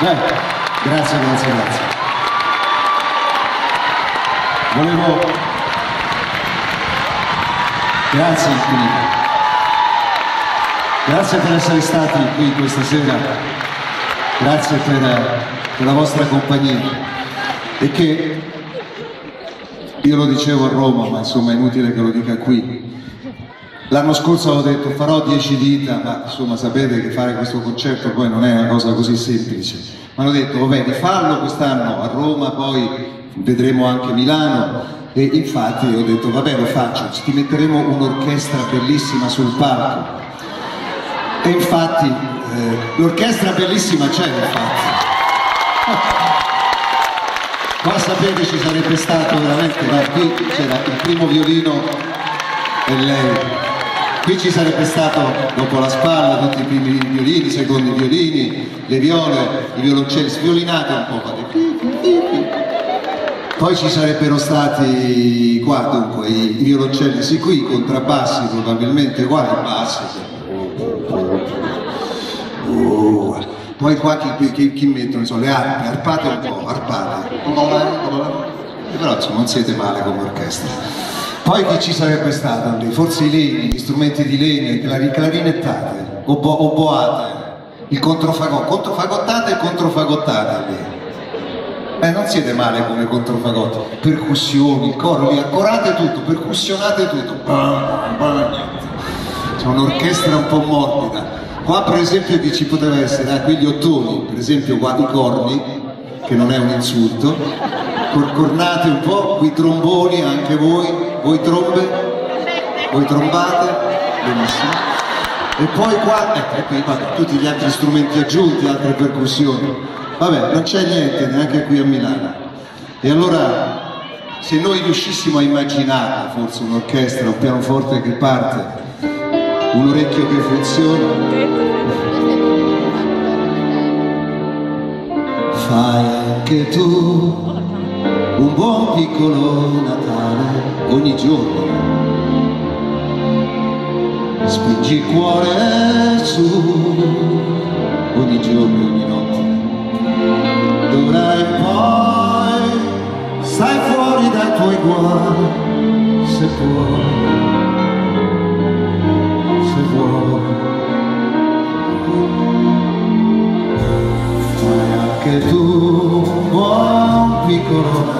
Beh, grazie, grazie, grazie. Volevo... Grazie infinite. Grazie per essere stati qui questa sera. Grazie per, per la vostra compagnia. E che io lo dicevo a Roma, ma insomma è inutile che lo dica qui. L'anno scorso avevo detto farò 10 dita, ma insomma sapete che fare questo concerto poi non è una cosa così semplice. Ma hanno detto vabbè di farlo quest'anno a Roma, poi vedremo anche Milano e infatti ho detto vabbè lo faccio, ti metteremo un'orchestra bellissima sul palco. E infatti eh, l'orchestra bellissima c'è infatti. Qua sapete ci sarebbe stato veramente, no, qui c'era il primo violino e lei. Qui ci sarebbe stato, dopo la spalla, tutti i primi violini, i secondi violini, le viole, i violoncelli, sviolinate un po', fate poi ci sarebbero stati qua dunque i, i violoncelli sì qui, i contrabbassi probabilmente qua, i bassi. Oh. Poi qua chi, chi, chi mettono so, le arpe, arpate un po', arpate. Però insomma non siete male come orchestra. Poi chi ci sarebbe stato lì? Forse i legni, gli strumenti di legno, le clarinettate, obo, oboate, il controfagotto, controfagottate e controfagottate lì. Eh, non siete male come controfagotto, percussioni, coro, lì accorate tutto, percussionate tutto. C'è un'orchestra un po' morbida. Qua per esempio chi ci poteva essere? Ah, qui gli ottoni, per esempio qua i corni, che non è un insulto, cornate un po', qui tromboni anche voi, voi trombe, voi trombate, benissimo. E poi qua, ecco, e qui vabbè, tutti gli altri strumenti aggiunti, altre percussioni. Vabbè, non c'è niente neanche qui a Milano. E allora, se noi riuscissimo a immaginare forse un'orchestra, un pianoforte che parte, un orecchio che funziona, fai anche tu un buon piccolo Natale ogni giorno. Spingi il cuore su ogni giorno, ogni notte. D'ora in poi stai fuori dai tuoi guai se puoi se vuoi. Fai anche tu un buon piccolo Natale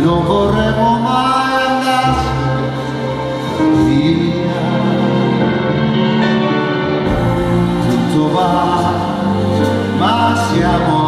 non vorremmo mai andarsene via tutto va ma siamo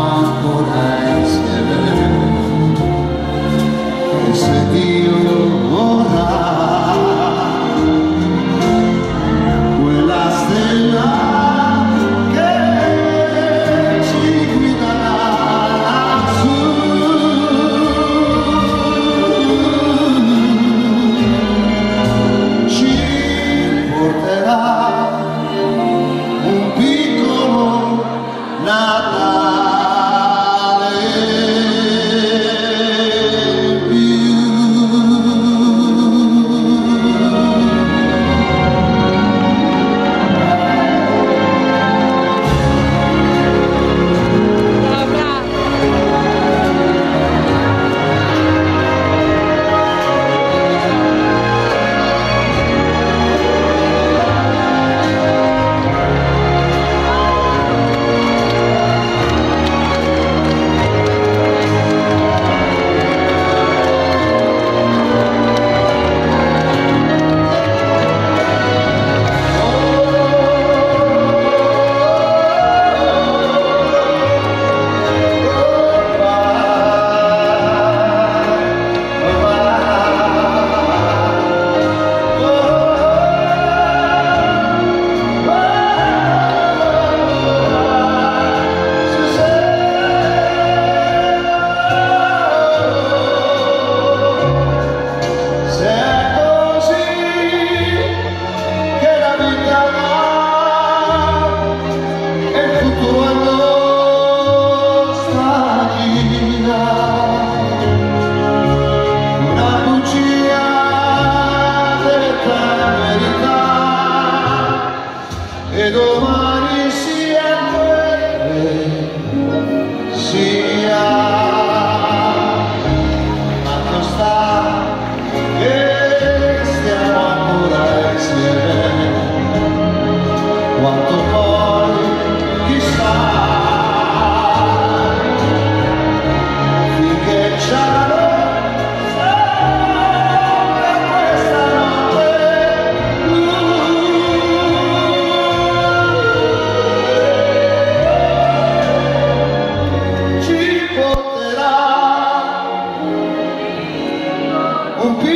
un piccolo